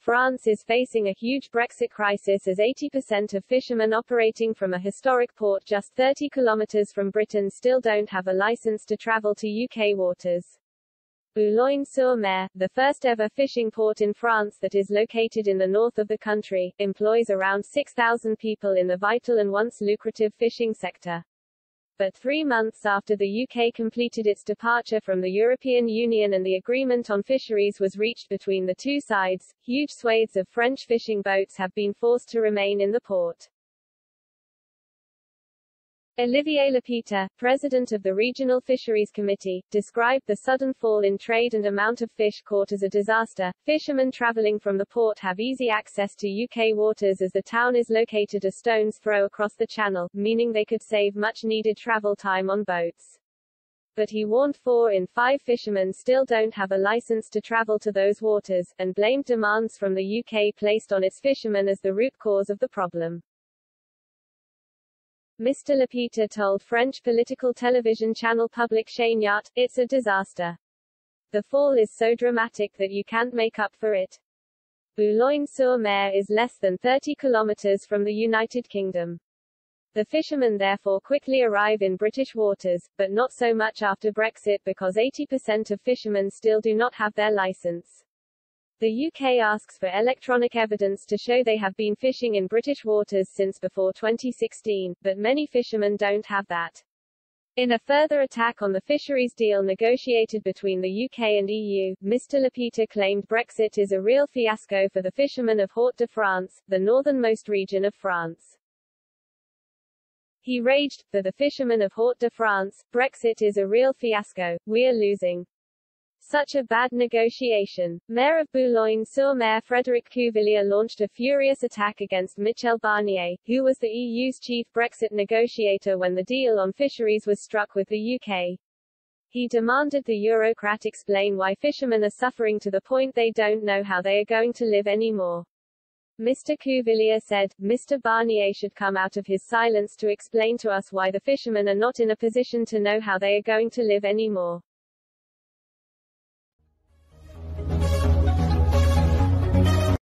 France is facing a huge Brexit crisis as 80% of fishermen operating from a historic port just 30 kilometers from Britain still don't have a license to travel to UK waters. Boulogne-sur-Mer, the first ever fishing port in France that is located in the north of the country, employs around 6,000 people in the vital and once lucrative fishing sector but three months after the UK completed its departure from the European Union and the agreement on fisheries was reached between the two sides, huge swathes of French fishing boats have been forced to remain in the port. Olivier Leprêtre, president of the Regional Fisheries Committee, described the sudden fall in trade and amount of fish caught as a disaster. Fishermen traveling from the port have easy access to UK waters as the town is located a stone's throw across the channel, meaning they could save much needed travel time on boats. But he warned four in five fishermen still don't have a license to travel to those waters, and blamed demands from the UK placed on its fishermen as the root cause of the problem. Mr. Leprêtre told French political television channel Public Chaîne it's a disaster. The fall is so dramatic that you can't make up for it. Boulogne-sur-Mer is less than 30 kilometers from the United Kingdom. The fishermen therefore quickly arrive in British waters, but not so much after Brexit because 80% of fishermen still do not have their license. The UK asks for electronic evidence to show they have been fishing in British waters since before 2016, but many fishermen don't have that. In a further attack on the fisheries deal negotiated between the UK and EU, Mr. Leprêtre claimed Brexit is a real fiasco for the fishermen of Hauts-de-France, the northernmost region of France. He raged, for the fishermen of Hauts-de-France, Brexit is a real fiasco, we're losing. Such a bad negotiation. Mayor of Boulogne-sur-Mer Frédéric Cuvillier launched a furious attack against Michel Barnier, who was the EU's chief Brexit negotiator when the deal on fisheries was struck with the UK. He demanded the Eurocrat explain why fishermen are suffering to the point they don't know how they are going to live anymore. Mr. Cuvillier said, Mr. Barnier should come out of his silence to explain to us why the fishermen are not in a position to know how they are going to live anymore.